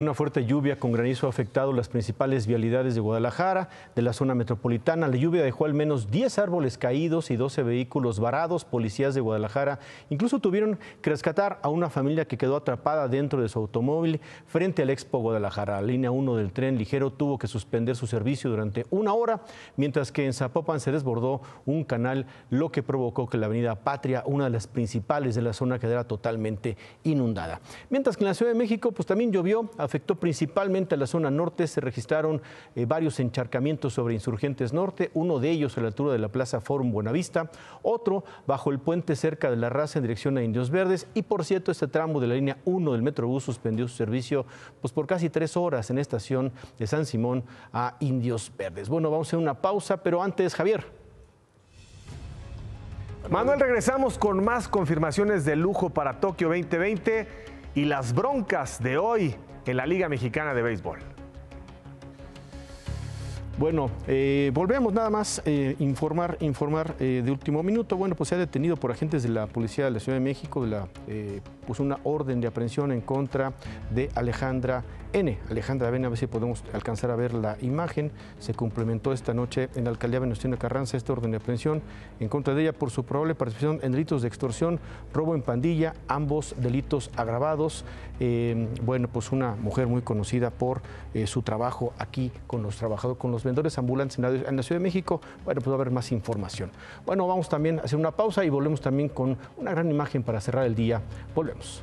Una fuerte lluvia con granizo ha afectado las principales vialidades de Guadalajara, de la zona metropolitana. La lluvia dejó al menos 10 árboles caídos y 12 vehículos varados. Policías de Guadalajara incluso tuvieron que rescatar a una familia que quedó atrapada dentro de su automóvil frente al Expo Guadalajara. La línea 1 del tren ligero tuvo que suspender su servicio durante una hora, mientras que en Zapopan se desbordó un canal, lo que provocó que la avenida Patria, una de las principales de la zona, quedara totalmente inundada. Mientras que en la Ciudad de México, pues también llovió afectó principalmente a la zona norte. Se registraron eh, varios encharcamientos sobre Insurgentes Norte, uno de ellos a la altura de la Plaza Forum Buenavista, otro bajo el puente cerca de la raza en dirección a Indios Verdes. Y por cierto, este tramo de la línea 1 del Metrobús suspendió su servicio pues, por casi tres horas en estación de San Simón a Indios Verdes. Bueno, vamos a hacer una pausa, pero antes, Javier. Manuel, regresamos con más confirmaciones de lujo para Tokio 2020 y las broncas de hoy en la Liga Mexicana de Béisbol. Bueno, eh, volvemos nada más eh, informar, informar eh, de último minuto. Bueno, pues se ha detenido por agentes de la Policía de la Ciudad de México, pues una orden de aprehensión en contra de Alejandra N. Alejandra N, a ver si podemos alcanzar a ver la imagen. Se complementó esta noche en la alcaldía Venustiano Carranza esta orden de aprehensión en contra de ella por su probable participación en delitos de extorsión, robo en pandilla, ambos delitos agravados. bueno, pues una mujer muy conocida por su trabajo aquí con los trabajadores, con los vendedores ambulantes en la, Ciudad de México. Bueno, pues va a haber más información. Bueno, vamos también a hacer una pausa y volvemos también con una gran imagen para cerrar el día. Volvemos.